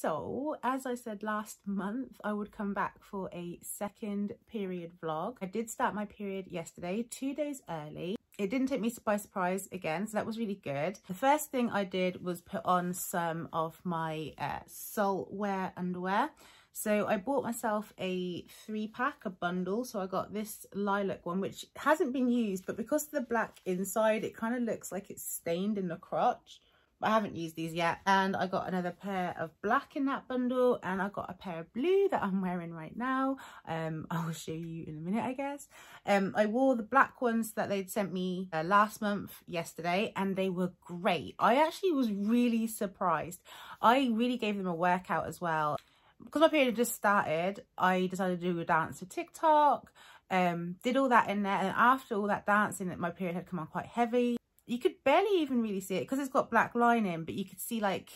so as I said last month, I would come back for a second period vlog. I did start my period yesterday, two days early. It didn't take me by surprise again, so that was really good. The first thing I did was put on some of my uh, Saalt wear underwear. So I bought myself a three pack, a bundle. So I got this lilac one, which hasn't been used, but because of the black inside, it kind of looks like it's stained in the crotch. I haven't used these yet. And I got another pair of black in that bundle and I got a pair of blue that I'm wearing right now. Um, I will show you in a minute, I guess. Um, I wore the black ones that they'd sent me uh, last month yesterday and they were great. I actually was really surprised. I really gave them a workout as well. Because my period just started, I decided to do a dance to TikTok, um, did all that in there. And after all that dancing, my period had come on quite heavy you could barely even really see it because it's got black lining, but you could see like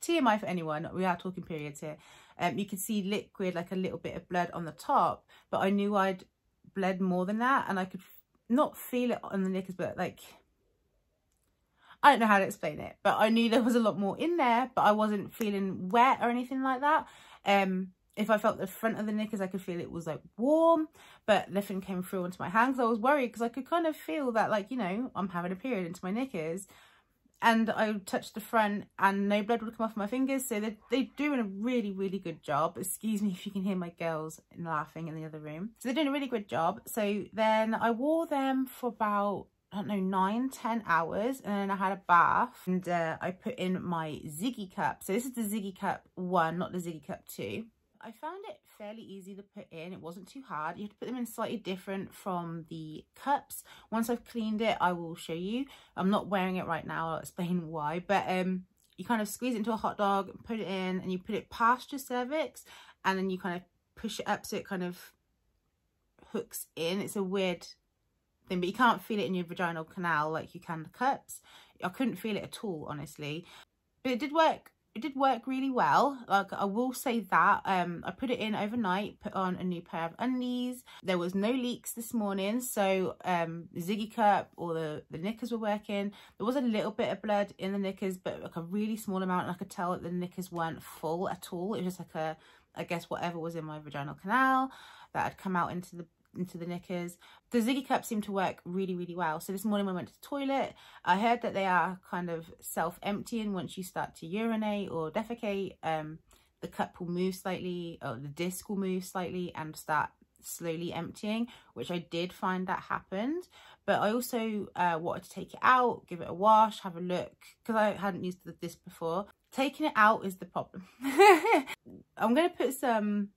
TMI for anyone, we are talking periods here. Um, you could see liquid, like a little bit of blood on the top, but I knew I'd bled more than that and I could not feel it on the knickers, but like, I don't know how to explain it, but I knew there was a lot more in there, but I wasn't feeling wet or anything like that. Um, if I felt the front of the knickers, I could feel it was like warm, but nothing came through onto my hands. I was worried because I could kind of feel that like, you know, I'm having a period into my knickers. And I touched the front and no blood would come off my fingers. So they're, they're doing a really, really good job. Excuse me if you can hear my girls laughing in the other room. So they're doing a really good job. So then I wore them for about I don't know, nine, ten hours. And then I had a bath and uh, I put in my Ziggy cup. So this is the Ziggy cup one, not the Ziggy cup two. I found it fairly easy to put in. It wasn't too hard. You have to put them in slightly different from the cups. Once I've cleaned it, I will show you. I'm not wearing it right now. I'll explain why. But um, you kind of squeeze it into a hot dog, put it in, and you put it past your cervix, and then you kind of push it up so it kind of hooks in. It's a weird thing, but you can't feel it in your vaginal canal like you can the cups. I couldn't feel it at all, honestly. But it did work it did work really well. Like i will say that um i put it in overnight put on a new pair of undies. There was no leaks this morning so um the ziggy cup or the the knickers were working. There was a little bit of blood in the knickers but like a really small amount and i could tell that the knickers weren't full at all. It was just like a i guess whatever was in my vaginal canal that had come out into the into the knickers. The Ziggy cups seem to work really, really well. So this morning when I went to the toilet, I heard that they are kind of self-emptying once you start to urinate or defecate. Um, the cup will move slightly, or the disc will move slightly and start slowly emptying, which I did find that happened. But I also uh, wanted to take it out, give it a wash, have a look, because I hadn't used this before. Taking it out is the problem. I'm going to put some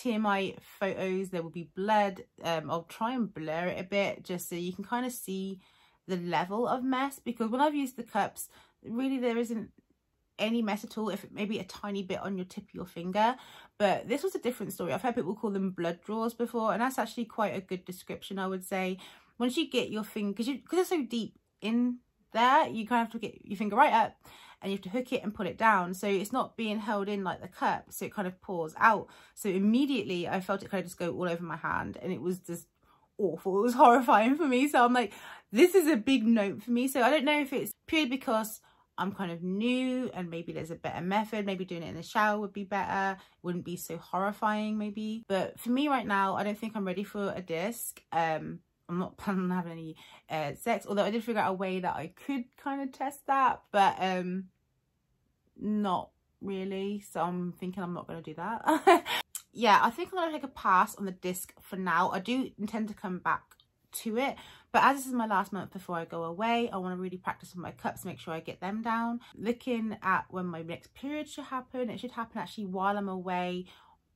TMI photos, there will be blood. Um, I'll try and blur it a bit just so you can kind of see the level of mess because when I've used the cups, really there isn't any mess at all if maybe a tiny bit on your tip of your finger. But this was a different story. I've heard people call them blood draws before and that's actually quite a good description i would say. Once you get your finger because because it's so deep in there you kind of have to get your finger right up and you have to hook it and pull it down so it's not being held in like the cup so it kind of pours out so immediately I felt it kind of just go all over my hand and it was just awful it was horrifying for me so I'm like this is a big note for me so I don't know if it's purely because I'm kind of new and maybe there's a better method. Maybe doing it in the shower would be better. Wouldn't be so horrifying maybe. But for me right now, I don't think I'm ready for a disc. Um, I'm not planning on having any uh, sex, although I did figure out a way that I could kind of test that, but um, not really. So I'm thinking I'm not going to do that. yeah, I think I'm going to take a pass on the disc for now. I do intend to come back to it but as this is my last month before I go away I want to really practice on my cups make sure I get them down looking at when my next period should happen it should happen actually while I'm away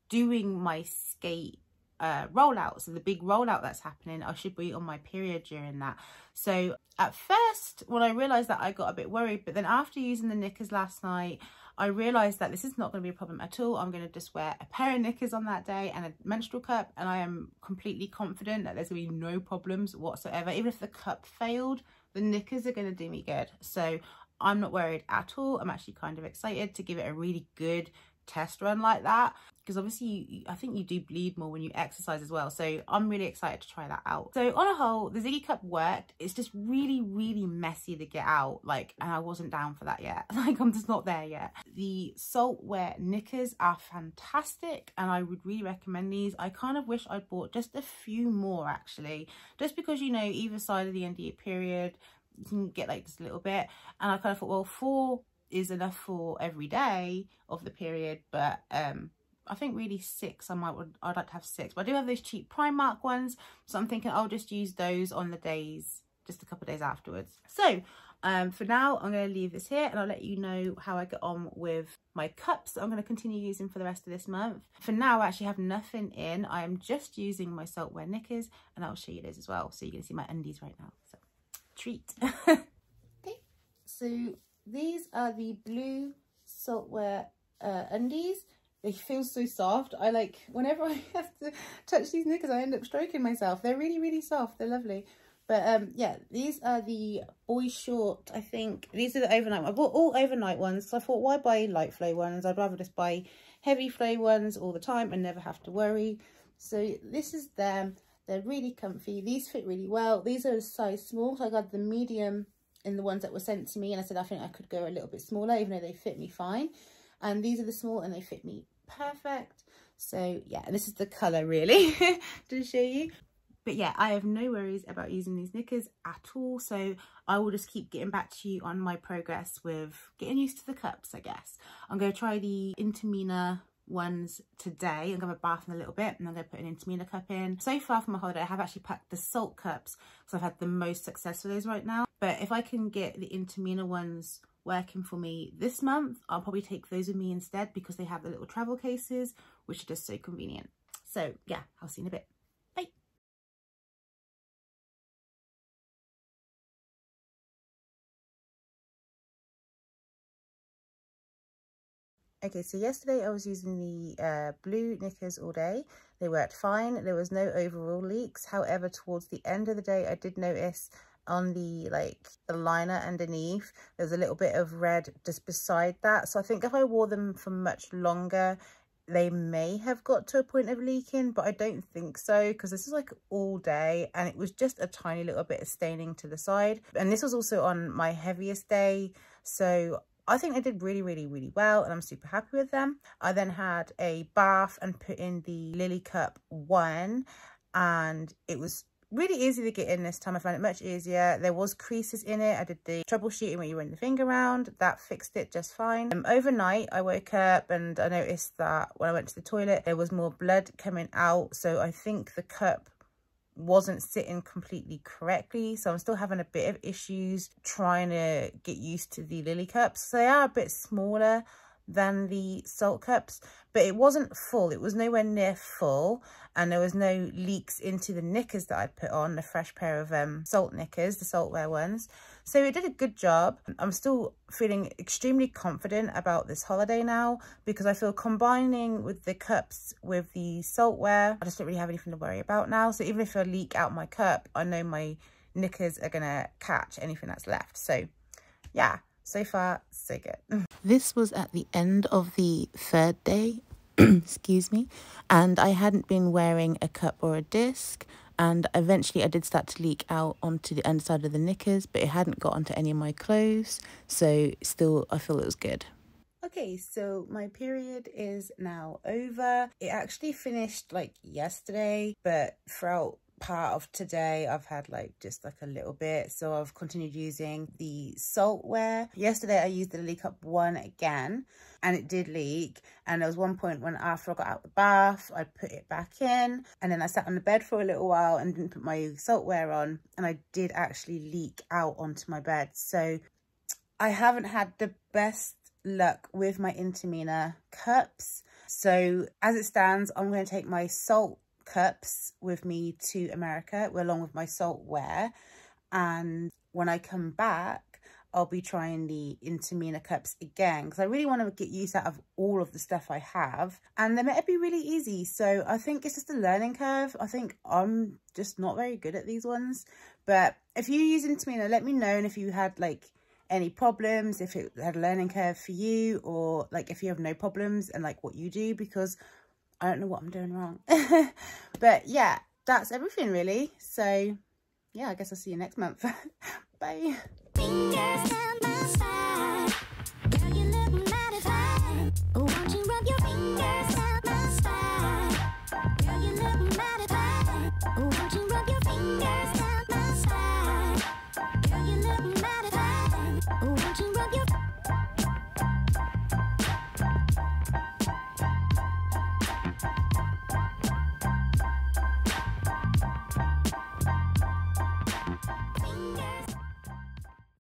doing my skate uh, rollout. So the big rollout that's happening, I should be on my period during that. So at first, when I realised that, I got a bit worried. But then after using the knickers last night, I realised that this is not going to be a problem at all. I'm going to just wear a pair of knickers on that day and a menstrual cup. And I am completely confident that there's going to be no problems whatsoever. Even if the cup failed, the knickers are going to do me good. So I'm not worried at all. I'm actually kind of excited to give it a really good test run like that because obviously you, I think you do bleed more when you exercise as well. So I'm really excited to try that out. So on a whole, the Ziggy Cup worked. It's just really, really messy to get out. Like, and I wasn't down for that yet. Like, I'm just not there yet. The Saalt Wear knickers are fantastic and I would really recommend these. I kind of wish I'd bought just a few more actually, just because, you know, either side of the NDA period, you can get like just a little bit. And I kind of thought, well, four is enough for every day of the period, but um I think really six I might would I'd like to have six but I do have those cheap Primark ones so I'm thinking I'll just use those on the days just a couple of days afterwards. So um, for now I'm going to leave this here and I'll let you know how I get on with my cups I'm going to continue using for the rest of this month. For now I actually have nothing in. I am just using my Saalt Wear knickers and I'll show you those as well so you can see my undies right now. So treat. Okay so these are the blue Saalt Wear uh, undies they feel so soft. I like, whenever I have to touch these knickers, I end up stroking myself. They're really, really soft. They're lovely. But um, yeah, these are the Boy Short, I think. These are the overnight. I bought all overnight ones. So I thought, why buy light flow ones? I'd rather just buy heavy flow ones all the time and never have to worry. So this is them. They're really comfy. These fit really well. These are a size small. So I got the medium in the ones that were sent to me. And I said, I think I could go a little bit smaller, even though they fit me fine. And these are the small and they fit me perfect. So yeah, this is the colour really to show you. But yeah, I have no worries about using these knickers at all. So I will just keep getting back to you on my progress with getting used to the cups, I guess. I'm going to try the Intimina ones today. I'm going to bath in a little bit and I'm going to put an Intimina cup in. So far from my holiday, I have actually packed the Saalt cups because I've had the most success with those right now. But if I can get the Intimina ones working for me this month, I'll probably take those with me instead because they have the little travel cases, which are just so convenient. So yeah, I'll see you in a bit. Bye. Okay, so yesterday I was using the uh, blue knickers all day. They worked fine. There was no overall leaks. However, towards the end of the day, I did notice on the like the liner underneath there's a little bit of red just beside that so i think if i wore them for much longer they may have got to a point of leaking but i don't think so because this is like all day and it was just a tiny little bit of staining to the side and this was also on my heaviest day so I think I did really, really, really well and I'm super happy with them. I then had a bath and put in the Lily Cup one and it was really easy to get in this time. I found it much easier. There was creases in it. I did the troubleshooting where you run the finger around. That fixed it just fine. Um, overnight, I woke up and I noticed that when I went to the toilet, there was more blood coming out. So I think the cup wasn't sitting completely correctly so i'm still having a bit of issues trying to get used to the lily cups they are a bit smaller than the Saalt cups but it wasn't full. It was nowhere near full and there was no leaks into the knickers that I'd put on the fresh pair of um Saalt knickers the Saalt Wear ones. So it did a good job. I'm still feeling extremely confident about this holiday now because I feel combining with the cups with the Saalt Wear I just don't really have anything to worry about now. So even if I leak out my cup I know my knickers are gonna catch anything that's left. So yeah so far so good this was at the end of the third day excuse me and i hadn't been wearing a cup or a disc and eventually i did start to leak out onto the underside of the knickers but it hadn't got onto any of my clothes so still i feel it was good Okay, so my period is now over. It actually finished like yesterday, but throughout part of today I've had like just like a little bit. So I've continued using the Saalt Wear yesterday I used the Lily Cup one again and it did leak. And there was one point when after I got out the bath I put it back in and then I sat on the bed for a little while and didn't put my Saalt Wear on and I did actually leak out onto my bed. So I haven't had the best luck with my Intimina cups. So as it stands I'm going to take my Saalt cups with me to America along with my saltware. and when I come back I'll be trying the Intimina cups again because I really want to get use out of all of the stuff I have and they might be really easy. So I think it's just a learning curve. I think I'm just not very good at these ones. But if you use Intimina let me know and if you had like any problems, if it had a learning curve for you or like if you have no problems and like what you do because I don't know what I'm doing wrong. but yeah, that's everything really. So yeah, I guess I'll see you next month. Bye.